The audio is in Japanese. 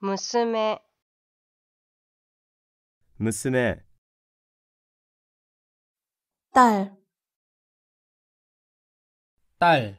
娘、娘、 딸, 딸,